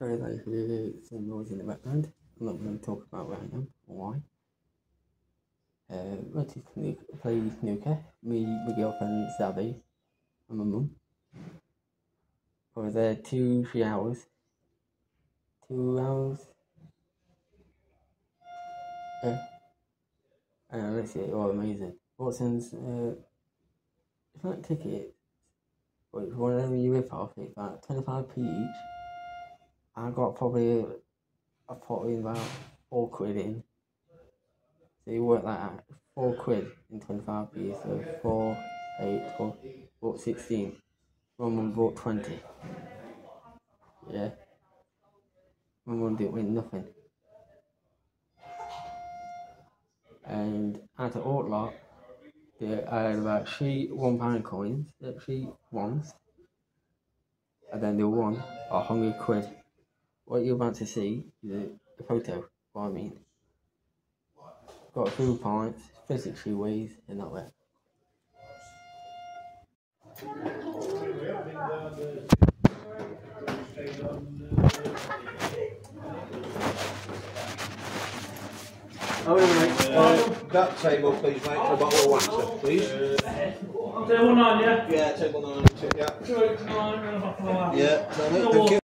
Sorry you hear some noise in the background. I'm not going to talk about where I am or why. Uh, went to play snooker. Me, my girlfriend Zabby, and my mum. I was there two, three hours. Two hours. Yeah. And let's see, oh amazing. Watson's, uh, it's not ticket, but if one of them you rip off, it's about 25p each. I got probably, I put in about four quid in. So you work like that, four quid in 25p, so four, eight, twelve, bought 16. My mum bought 20. Yeah. My mum didn't win nothing. And at the all lot, I had about three one pound coins, that she won. and then they won a hundred quid. What you're about to see is a, a photo. What I mean, got a few points, physically ways, and not that. Oh, mate. Uh, that table, please, mate, for a bottle of water, please. Table nine, yeah? Yeah, table nine, yeah. Two eight nine and a bottle of water. Yeah, so, mate, No thank you.